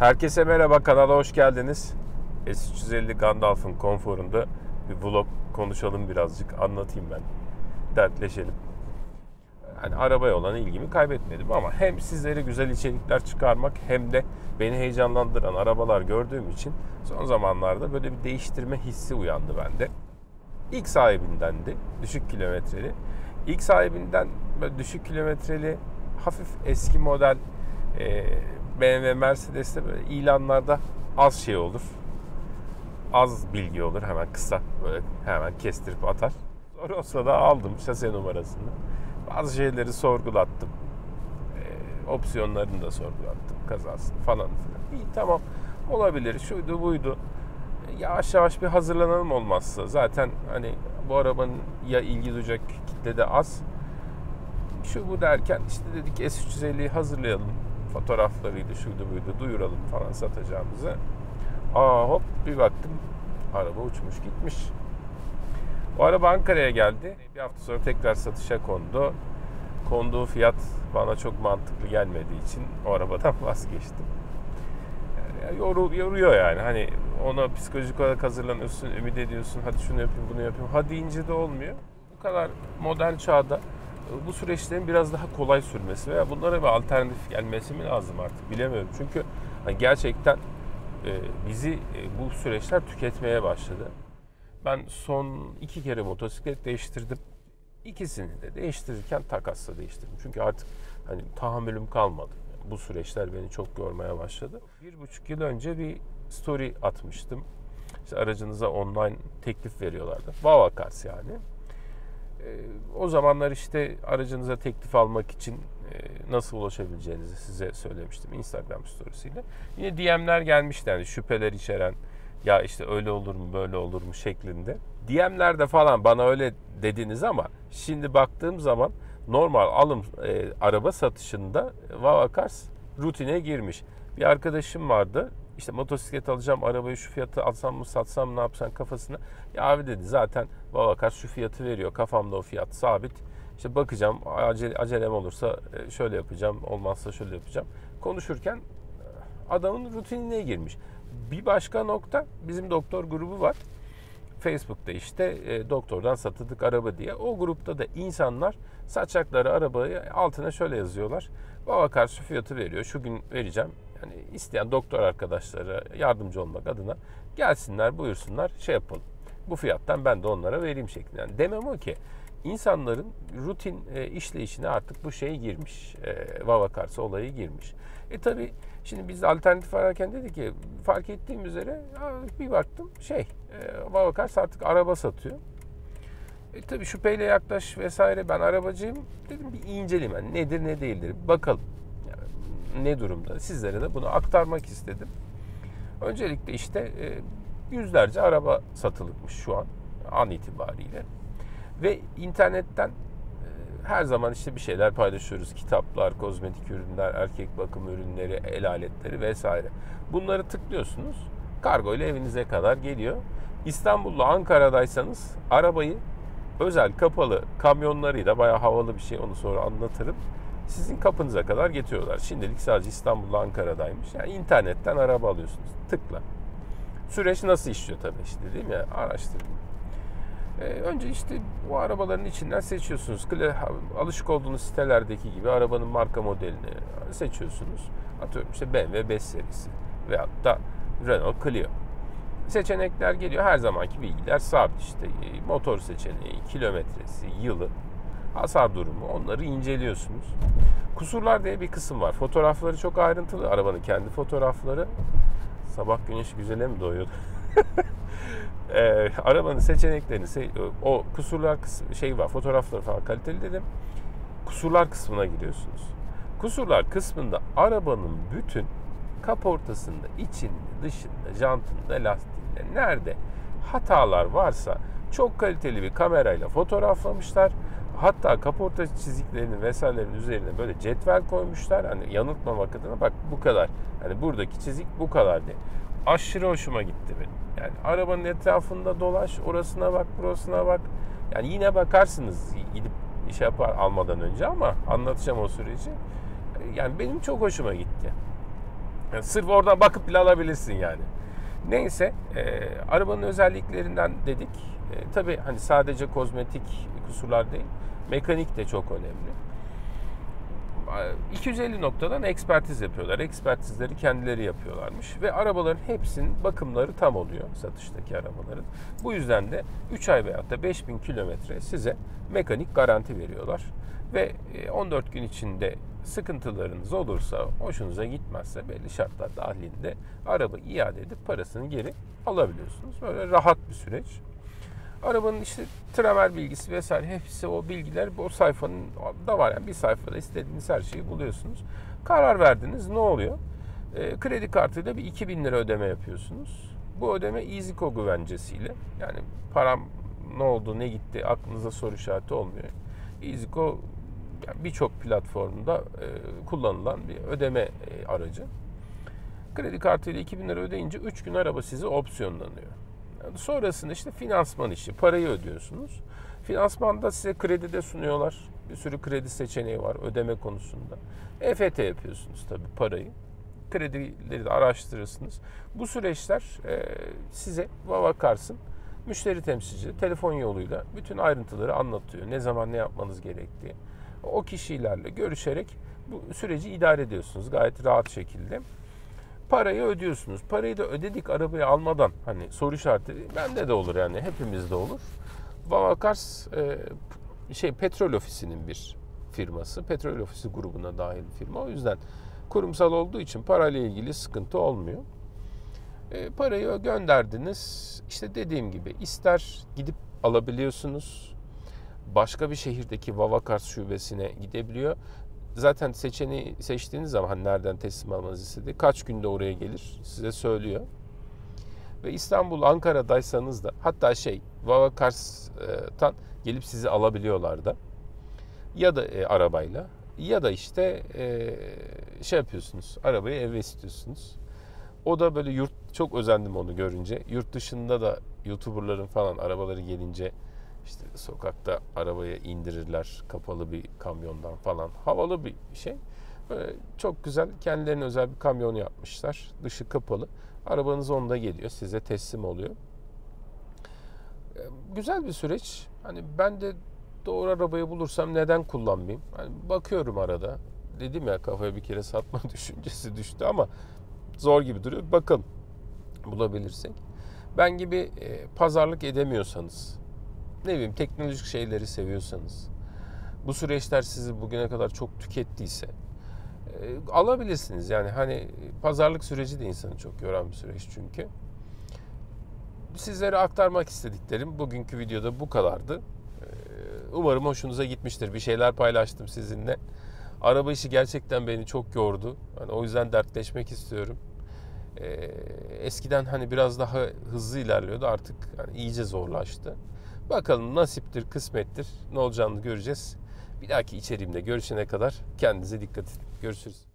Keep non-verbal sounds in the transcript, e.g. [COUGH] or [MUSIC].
Herkese merhaba kanala hoş geldiniz. S350 Gandalf'ın konforunda bir vlog konuşalım birazcık anlatayım ben. Dertleşelim. Yani arabaya olan ilgimi kaybetmedim ama hem sizlere güzel içerikler çıkarmak hem de beni heyecanlandıran arabalar gördüğüm için son zamanlarda böyle bir değiştirme hissi uyandı bende. İlk sahibindendi, düşük kilometreli. İlk sahibinden böyle düşük kilometreli, hafif eski model e, BMW, Mercedes'te böyle ilanlarda az şey olur. Az bilgi olur hemen kısa böyle hemen kestirip atar. Sonra o sırada aldım şase numarasını. Bazı şeyleri sorgulattım. E, opsiyonlarını da sorgulattım. Kazasını falan filan. İyi tamam olabilir şuydu buydu. E, yavaş yavaş bir hazırlanalım olmazsa. Zaten hani bu arabanın ya ilgi duyacak kitle de az. Şu bu derken işte dedik S350'yi hazırlayalım fotoğraflarıydı, şuydu buydu duyuralım falan satacağımızı. Aa hop bir baktım araba uçmuş gitmiş. O araba Ankara'ya geldi. Bir hafta sonra tekrar satışa kondu. Konduğu fiyat bana çok mantıklı gelmediği için o arabadan [LAUGHS] vazgeçtim. Yani yoru, yoruyor yani. Hani ona psikolojik olarak hazırlanıyorsun, ümit ediyorsun. Hadi şunu yapayım, bunu yapayım. Hadi deyince de olmuyor. Bu kadar modern çağda bu süreçlerin biraz daha kolay sürmesi veya bunlara bir alternatif gelmesi mi lazım artık bilemiyorum. Çünkü hani gerçekten e, bizi e, bu süreçler tüketmeye başladı. Ben son iki kere motosiklet değiştirdim. İkisini de değiştirirken takasla değiştirdim. Çünkü artık hani tahammülüm kalmadı. Bu süreçler beni çok görmeye başladı. Bir buçuk yıl önce bir story atmıştım. İşte aracınıza online teklif veriyorlardı. Vavakars yani. O zamanlar işte aracınıza teklif almak için nasıl ulaşabileceğinizi size söylemiştim Instagram storiesiyle. Yine DM'ler gelmişti yani şüpheler içeren ya işte öyle olur mu böyle olur mu şeklinde. DM'lerde falan bana öyle dediniz ama şimdi baktığım zaman normal alım e, araba satışında Vavakars rutine girmiş. Bir arkadaşım vardı işte motosiklet alacağım arabayı şu fiyatı alsam mı satsam ne yapsan kafasına. Ya abi dedi zaten Babakar şu fiyatı veriyor kafamda o fiyat sabit. İşte bakacağım acele, acelem olursa e, şöyle yapacağım olmazsa şöyle yapacağım. Konuşurken e, adamın rutinine girmiş. Bir başka nokta bizim doktor grubu var. Facebook'ta işte e, doktordan satıldık araba diye. O grupta da insanlar saçakları arabayı altına şöyle yazıyorlar. Babakar şu fiyatı veriyor. Şu gün vereceğim. Yani isteyen doktor arkadaşlara yardımcı olmak adına gelsinler buyursunlar şey yapalım. Bu fiyattan ben de onlara vereyim şeklinde. Yani demem o ki insanların rutin e, işleyişine artık bu şey girmiş. E, Vavakarsa olayı girmiş. E tabi şimdi biz alternatif ararken dedik ki fark ettiğim üzere bir baktım şey e, Vavakars artık araba satıyor. E tabi şüpheyle yaklaş vesaire ben arabacıyım dedim bir inceleyeyim yani nedir ne değildir bakalım ne durumda sizlere de bunu aktarmak istedim. Öncelikle işte e, yüzlerce araba satılıkmış şu an an itibariyle. Ve internetten e, her zaman işte bir şeyler paylaşıyoruz. Kitaplar, kozmetik ürünler, erkek bakım ürünleri, el aletleri vesaire. Bunları tıklıyorsunuz. Kargo ile evinize kadar geliyor. İstanbul'da Ankara'daysanız arabayı özel kapalı kamyonlarıyla bayağı havalı bir şey onu sonra anlatırım sizin kapınıza kadar getiriyorlar. Şimdilik sadece İstanbul'da Ankara'daymış. Yani internetten araba alıyorsunuz. Tıkla. Süreç nasıl işliyor tabii işte değil mi? Araştırın. Ee, önce işte bu arabaların içinden seçiyorsunuz. Alışık olduğunuz sitelerdeki gibi arabanın marka modelini seçiyorsunuz. Atıyorum işte BMW 5 serisi veyahut da Renault Clio. Seçenekler geliyor. Her zamanki bilgiler sabit işte. Motor seçeneği, kilometresi, yılı, hasar durumu onları inceliyorsunuz. Kusurlar diye bir kısım var. Fotoğrafları çok ayrıntılı. Arabanın kendi fotoğrafları. Sabah güneşi güzele mi doğuyordu? [LAUGHS] e, arabanın seçeneklerini o kusurlar kısmı, şey var fotoğrafları falan kaliteli dedim. Kusurlar kısmına giriyorsunuz. Kusurlar kısmında arabanın bütün kaportasında, içinde, dışında, jantında, lastiğinde nerede hatalar varsa çok kaliteli bir kamerayla fotoğraflamışlar Hatta kaporta çiziklerinin vesairelerin üzerine böyle cetvel koymuşlar. Hani yanıltmamak adına bak bu kadar. Hani buradaki çizik bu kadar diye. Aşırı hoşuma gitti benim. Yani arabanın etrafında dolaş, orasına bak, burasına bak. Yani yine bakarsınız gidip iş yapar almadan önce ama anlatacağım o süreci. Yani benim çok hoşuma gitti. Yani sırf oradan bakıp bile alabilirsin yani. Neyse, e, arabanın özelliklerinden dedik. E, tabii hani sadece kozmetik kusurlar değil, mekanik de çok önemli. 250 noktadan ekspertiz yapıyorlar. Ekspertizleri kendileri yapıyorlarmış. Ve arabaların hepsinin bakımları tam oluyor satıştaki arabaların. Bu yüzden de 3 ay veyahut da 5000 kilometre size mekanik garanti veriyorlar. Ve 14 e, gün içinde sıkıntılarınız olursa, hoşunuza gitmezse belli şartlar dahilinde araba iade edip parasını geri alabiliyorsunuz. Böyle rahat bir süreç. Arabanın işte tramer bilgisi vesaire hepsi o bilgiler o sayfanın da var. Yani bir sayfada istediğiniz her şeyi buluyorsunuz. Karar verdiniz ne oluyor? E, kredi kartıyla bir 2000 lira ödeme yapıyorsunuz. Bu ödeme EasyCo güvencesiyle yani param ne oldu ne gitti aklınıza soru işareti olmuyor. EasyCo yani birçok platformda e, kullanılan bir ödeme e, aracı. Kredi kartıyla 2000 lira ödeyince 3 gün araba size opsiyonlanıyor. Sonrasında işte finansman işi, parayı ödüyorsunuz. Finansmanda size kredi de sunuyorlar. Bir sürü kredi seçeneği var ödeme konusunda. EFT yapıyorsunuz tabii parayı. Kredileri de araştırırsınız. Bu süreçler e, size Vavakars'ın müşteri temsilcisi telefon yoluyla bütün ayrıntıları anlatıyor. Ne zaman ne yapmanız gerektiği. O kişilerle görüşerek bu süreci idare ediyorsunuz gayet rahat şekilde parayı ödüyorsunuz. Parayı da ödedik arabayı almadan hani soru işareti bende de olur yani hepimizde olur. Vavakars e, şey petrol ofisinin bir firması. Petrol ofisi grubuna dahil firma. O yüzden kurumsal olduğu için parayla ilgili sıkıntı olmuyor. E, parayı gönderdiniz. İşte dediğim gibi ister gidip alabiliyorsunuz. Başka bir şehirdeki Vavakars şubesine gidebiliyor zaten seçeneği seçtiğiniz zaman hani nereden teslim almanızı istediği kaç günde oraya gelir size söylüyor. Ve İstanbul, Ankara'daysanız da hatta şey Vava Kars'tan gelip sizi alabiliyorlar da. Ya da e, arabayla ya da işte e, şey yapıyorsunuz. Arabayı eve istiyorsunuz. O da böyle yurt çok özendim onu görünce. Yurt dışında da YouTuber'ların falan arabaları gelince işte sokakta arabaya indirirler kapalı bir kamyondan falan. Havalı bir şey. Böyle çok güzel kendilerine özel bir kamyon yapmışlar. Dışı kapalı. Arabanız onda geliyor. Size teslim oluyor. Ee, güzel bir süreç. Hani ben de doğru arabayı bulursam neden kullanmayayım? Hani bakıyorum arada. Dedim ya kafaya bir kere satma [LAUGHS] düşüncesi düştü ama zor gibi duruyor. Bakın bulabilirsek. Ben gibi e, pazarlık edemiyorsanız ne bileyim teknolojik şeyleri seviyorsanız, bu süreçler sizi bugüne kadar çok tükettiyse e, alabilirsiniz. Yani hani pazarlık süreci de insanı çok yoran bir süreç çünkü. Sizlere aktarmak istediklerim bugünkü videoda bu kadardı. E, umarım hoşunuza gitmiştir. Bir şeyler paylaştım sizinle. Araba işi gerçekten beni çok yordu. Yani o yüzden dertleşmek istiyorum. E, eskiden hani biraz daha hızlı ilerliyordu artık yani iyice zorlaştı. Bakalım nasiptir, kısmettir. Ne olacağını göreceğiz. Bir dahaki içeriğimde görüşene kadar kendinize dikkat edin. Görüşürüz.